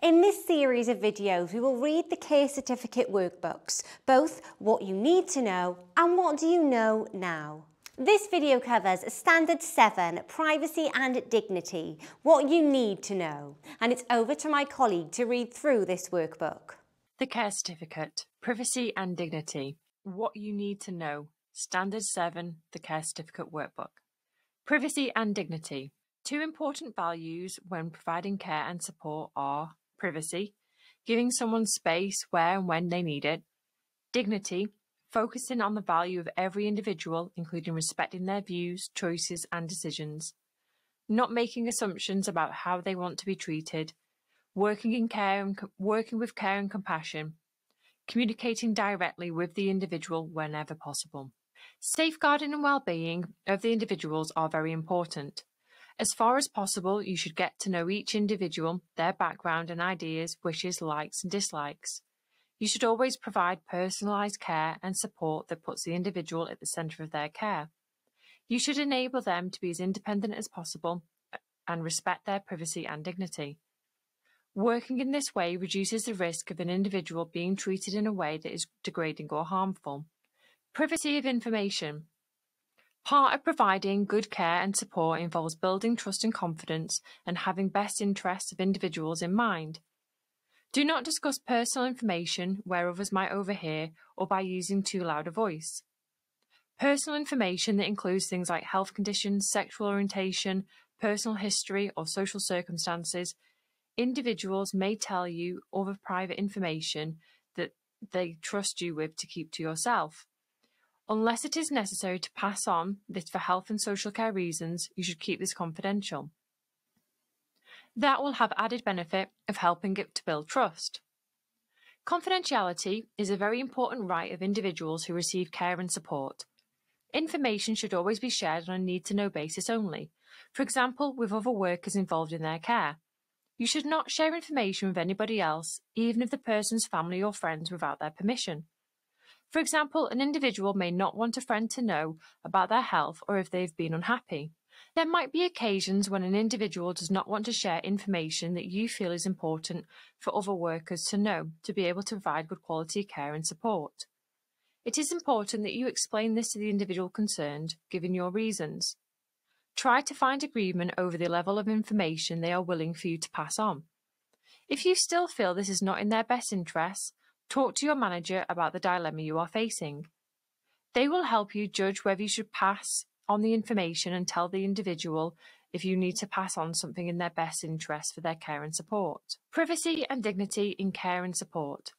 In this series of videos, we will read the Care Certificate workbooks, both what you need to know and what do you know now. This video covers Standard 7, Privacy and Dignity, what you need to know, and it's over to my colleague to read through this workbook. The Care Certificate, Privacy and Dignity, what you need to know, Standard 7, the Care Certificate Workbook. Privacy and Dignity, Two important values when providing care and support are privacy, giving someone space where and when they need it, dignity, focusing on the value of every individual, including respecting their views, choices, and decisions, not making assumptions about how they want to be treated, working in care and working with care and compassion, communicating directly with the individual whenever possible. Safeguarding and well-being of the individuals are very important. As far as possible, you should get to know each individual, their background and ideas, wishes, likes, and dislikes. You should always provide personalised care and support that puts the individual at the centre of their care. You should enable them to be as independent as possible uh, and respect their privacy and dignity. Working in this way reduces the risk of an individual being treated in a way that is degrading or harmful. Privacy of information. Part of providing good care and support involves building trust and confidence and having best interests of individuals in mind. Do not discuss personal information where others might overhear or by using too loud a voice. Personal information that includes things like health conditions, sexual orientation, personal history, or social circumstances, individuals may tell you other private information that they trust you with to keep to yourself. Unless it is necessary to pass on this for health and social care reasons, you should keep this confidential. That will have added benefit of helping it to build trust. Confidentiality is a very important right of individuals who receive care and support. Information should always be shared on a need-to-know basis only, for example with other workers involved in their care. You should not share information with anybody else, even if the person's family or friends without their permission. For example, an individual may not want a friend to know about their health or if they've been unhappy. There might be occasions when an individual does not want to share information that you feel is important for other workers to know to be able to provide good quality care and support. It is important that you explain this to the individual concerned, given your reasons. Try to find agreement over the level of information they are willing for you to pass on. If you still feel this is not in their best interests, Talk to your manager about the dilemma you are facing. They will help you judge whether you should pass on the information and tell the individual if you need to pass on something in their best interest for their care and support. Privacy and dignity in care and support.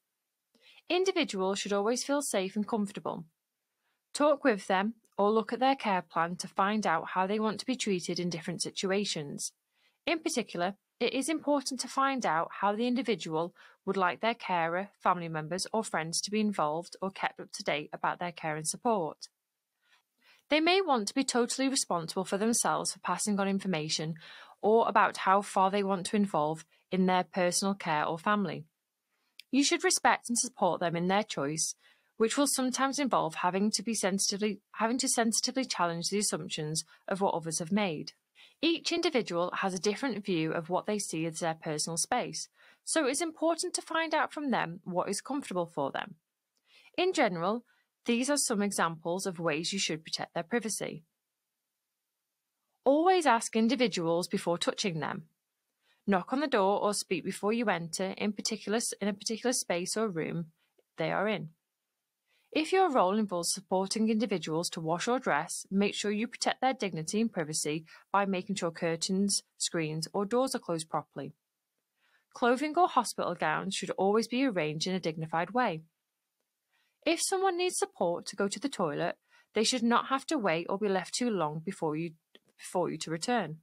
Individuals should always feel safe and comfortable. Talk with them or look at their care plan to find out how they want to be treated in different situations. In particular, it is important to find out how the individual would like their carer, family members, or friends to be involved or kept up to date about their care and support. They may want to be totally responsible for themselves for passing on information or about how far they want to involve in their personal care or family. You should respect and support them in their choice, which will sometimes involve having to be sensitively having to sensitively challenge the assumptions of what others have made. Each individual has a different view of what they see as their personal space, so it is important to find out from them what is comfortable for them. In general, these are some examples of ways you should protect their privacy. Always ask individuals before touching them. Knock on the door or speak before you enter in, particular, in a particular space or room they are in. If your role involves supporting individuals to wash or dress, make sure you protect their dignity and privacy by making sure curtains, screens, or doors are closed properly. Clothing or hospital gowns should always be arranged in a dignified way. If someone needs support to go to the toilet, they should not have to wait or be left too long before you, before you to return.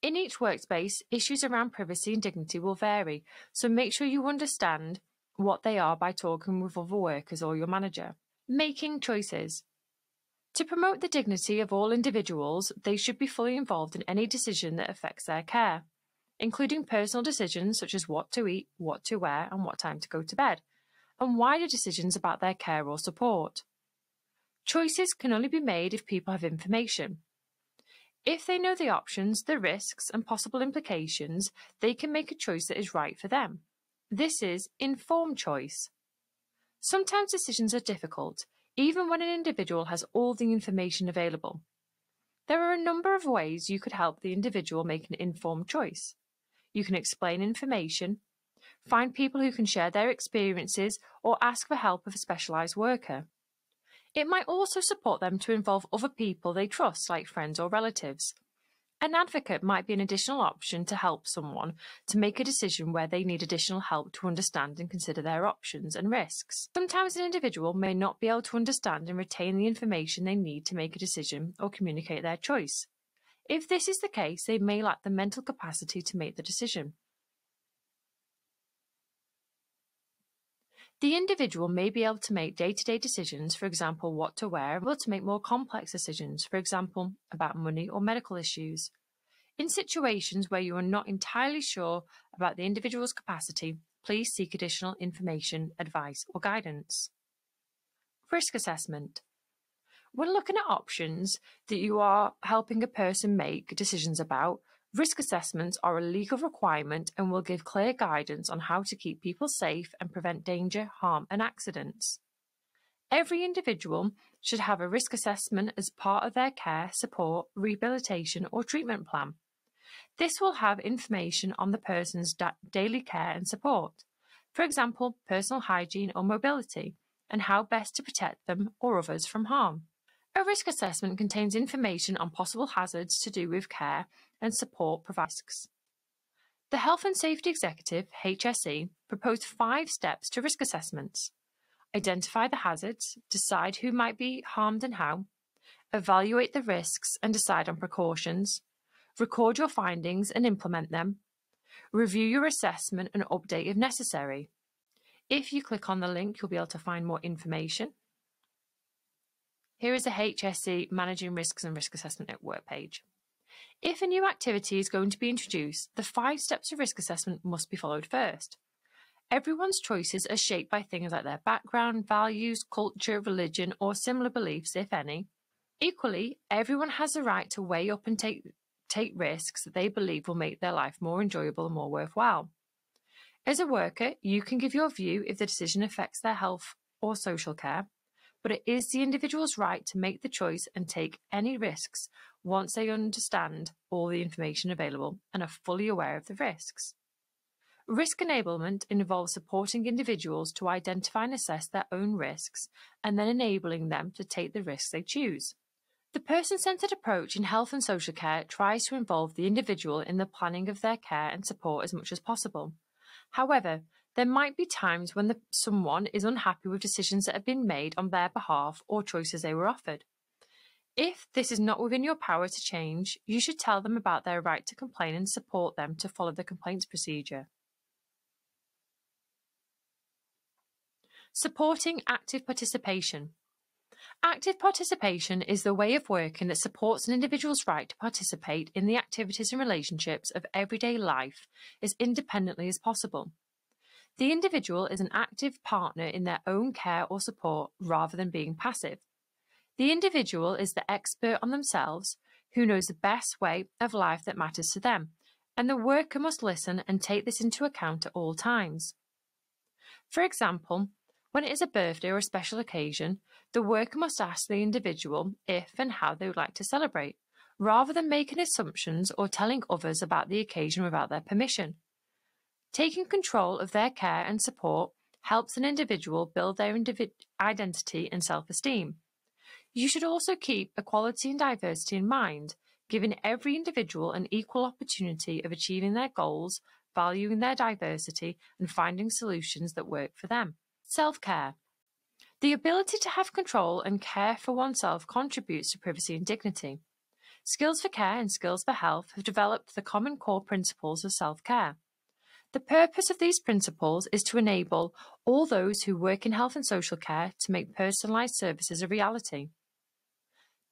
In each workspace, issues around privacy and dignity will vary, so make sure you understand what they are by talking with other workers or your manager. Making choices. To promote the dignity of all individuals, they should be fully involved in any decision that affects their care, including personal decisions such as what to eat, what to wear, and what time to go to bed, and wider decisions about their care or support. Choices can only be made if people have information. If they know the options, the risks, and possible implications, they can make a choice that is right for them. This is informed choice. Sometimes decisions are difficult, even when an individual has all the information available. There are a number of ways you could help the individual make an informed choice. You can explain information, find people who can share their experiences, or ask for help of a specialised worker. It might also support them to involve other people they trust, like friends or relatives. An advocate might be an additional option to help someone to make a decision where they need additional help to understand and consider their options and risks. Sometimes an individual may not be able to understand and retain the information they need to make a decision or communicate their choice. If this is the case, they may lack the mental capacity to make the decision. The individual may be able to make day-to-day decisions, for example, what to wear, or to make more complex decisions, for example, about money or medical issues. In situations where you are not entirely sure about the individual's capacity, please seek additional information, advice, or guidance. Risk assessment. When looking at options that you are helping a person make decisions about, Risk assessments are a legal requirement and will give clear guidance on how to keep people safe and prevent danger, harm, and accidents. Every individual should have a risk assessment as part of their care, support, rehabilitation, or treatment plan. This will have information on the person's da daily care and support, for example, personal hygiene or mobility, and how best to protect them or others from harm. A risk assessment contains information on possible hazards to do with care and support provides. The Health and Safety Executive, HSE, proposed five steps to risk assessments. Identify the hazards, decide who might be harmed and how, evaluate the risks and decide on precautions, record your findings and implement them, review your assessment and update if necessary. If you click on the link, you'll be able to find more information. Here is a HSE Managing Risks and Risk Assessment at Work page. If a new activity is going to be introduced, the five steps of risk assessment must be followed first. Everyone's choices are shaped by things like their background, values, culture, religion, or similar beliefs, if any. Equally, everyone has the right to weigh up and take, take risks that they believe will make their life more enjoyable and more worthwhile. As a worker, you can give your view if the decision affects their health or social care, but it is the individual's right to make the choice and take any risks once they understand all the information available and are fully aware of the risks. Risk enablement involves supporting individuals to identify and assess their own risks and then enabling them to take the risks they choose. The person centred approach in health and social care tries to involve the individual in the planning of their care and support as much as possible. However, there might be times when the, someone is unhappy with decisions that have been made on their behalf or choices they were offered. If this is not within your power to change, you should tell them about their right to complain and support them to follow the complaints procedure. Supporting active participation. Active participation is the way of working that supports an individual's right to participate in the activities and relationships of everyday life as independently as possible. The individual is an active partner in their own care or support rather than being passive. The individual is the expert on themselves who knows the best way of life that matters to them, and the worker must listen and take this into account at all times. For example, when it is a birthday or a special occasion, the worker must ask the individual if and how they would like to celebrate, rather than making assumptions or telling others about the occasion without their permission. Taking control of their care and support helps an individual build their identity and self esteem. You should also keep equality and diversity in mind, giving every individual an equal opportunity of achieving their goals, valuing their diversity, and finding solutions that work for them. Self care. The ability to have control and care for oneself contributes to privacy and dignity. Skills for Care and Skills for Health have developed the common core principles of self care. The purpose of these principles is to enable all those who work in health and social care to make personalised services a reality.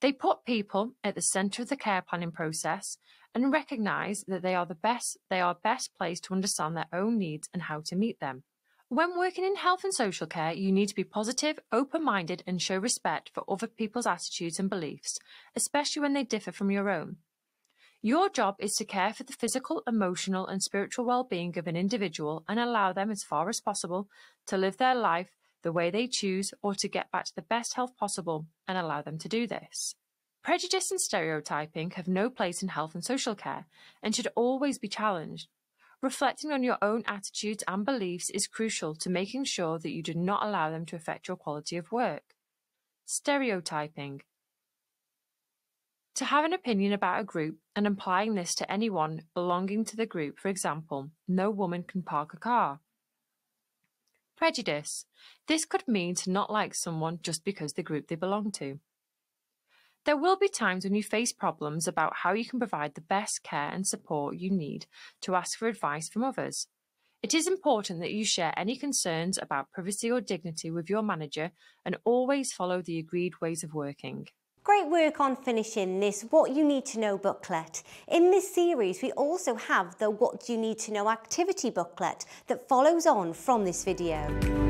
They put people at the centre of the care planning process and recognise that they are the best they are best placed to understand their own needs and how to meet them. When working in health and social care, you need to be positive, open-minded and show respect for other people's attitudes and beliefs, especially when they differ from your own. Your job is to care for the physical, emotional, and spiritual well being of an individual and allow them, as far as possible, to live their life the way they choose or to get back to the best health possible and allow them to do this. Prejudice and stereotyping have no place in health and social care and should always be challenged. Reflecting on your own attitudes and beliefs is crucial to making sure that you do not allow them to affect your quality of work. Stereotyping. To have an opinion about a group and applying this to anyone belonging to the group, for example, no woman can park a car. Prejudice. This could mean to not like someone just because the group they belong to. There will be times when you face problems about how you can provide the best care and support you need to ask for advice from others. It is important that you share any concerns about privacy or dignity with your manager and always follow the agreed ways of working. Great work on finishing this What You Need to Know booklet. In this series, we also have the What You Need to Know activity booklet that follows on from this video.